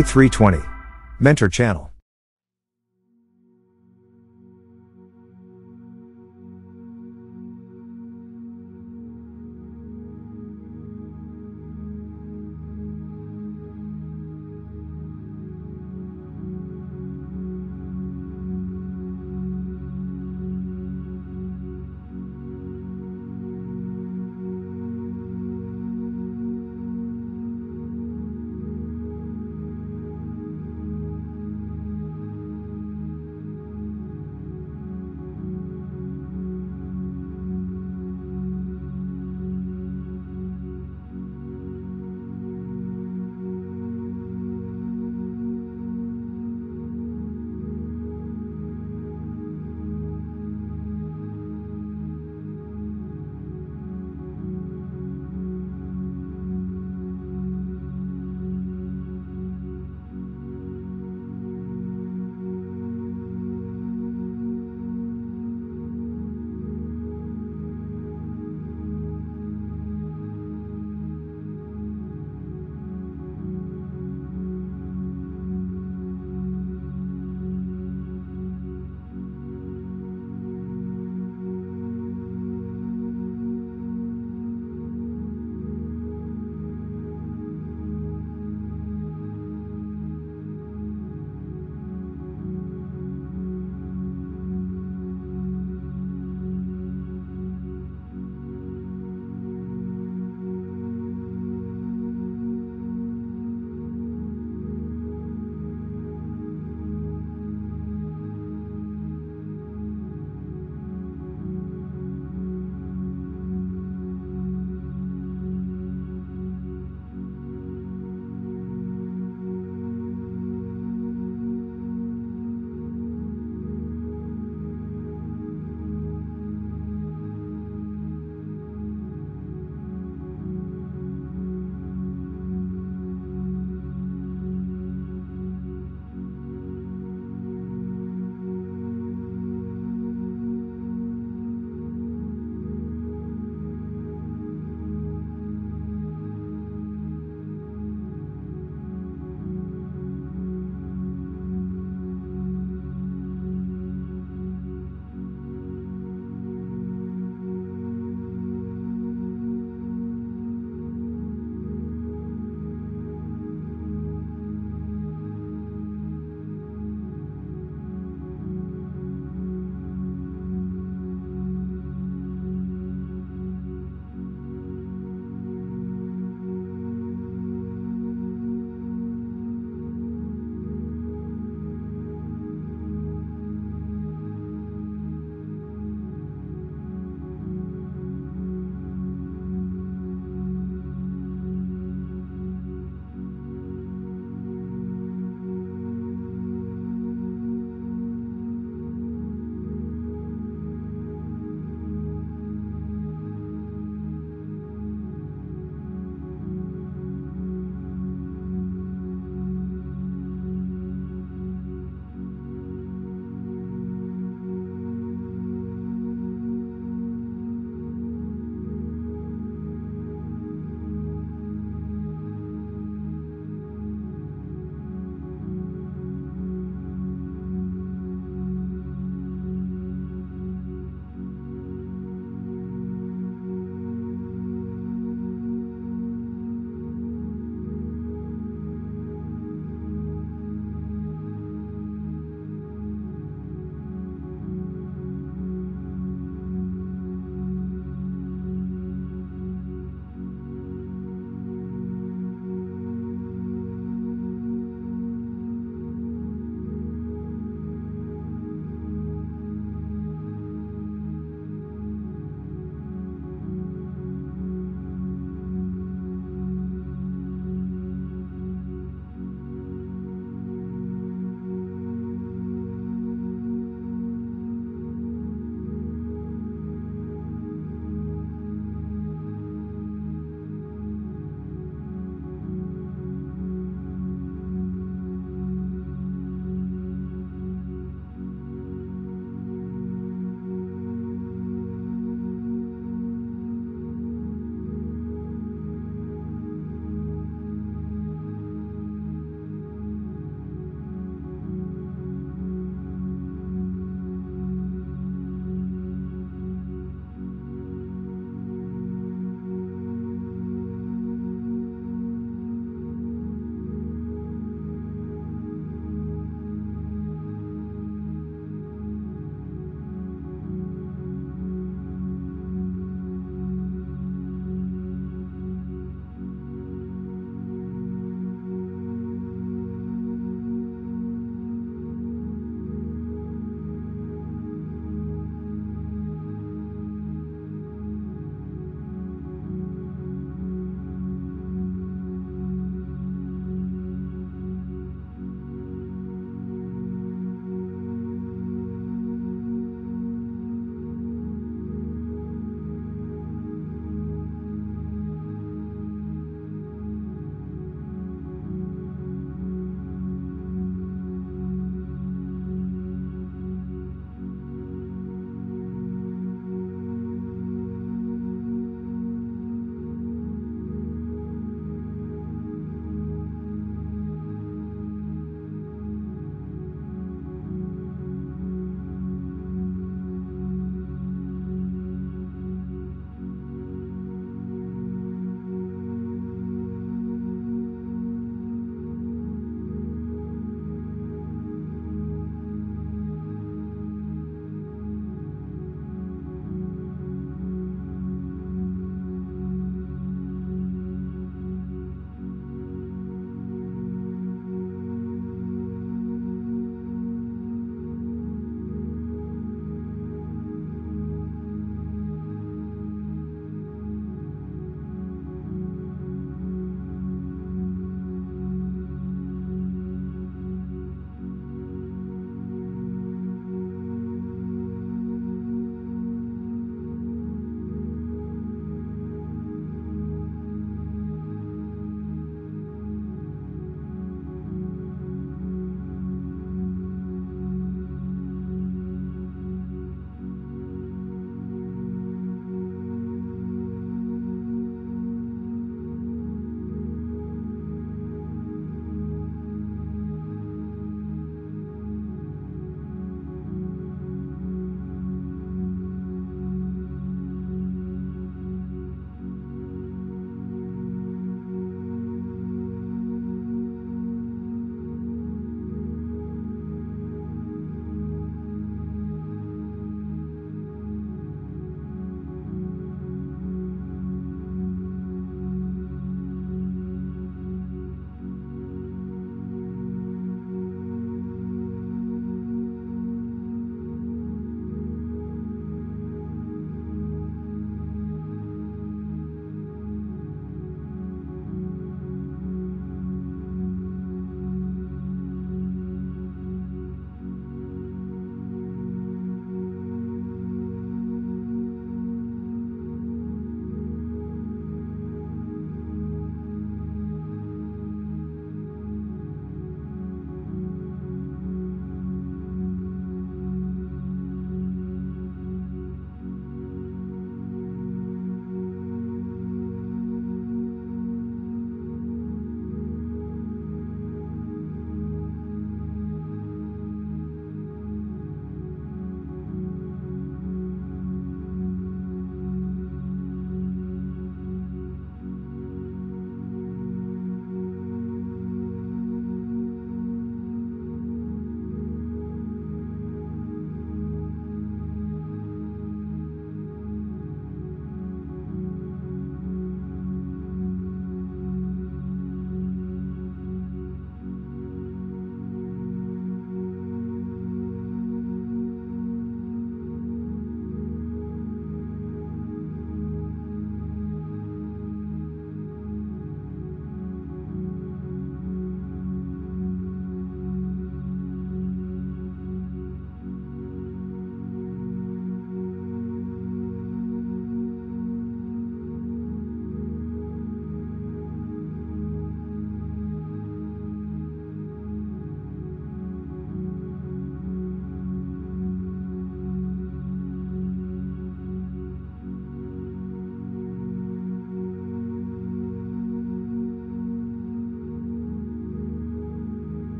A320. Mentor Channel.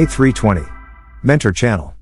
A320. Mentor channel.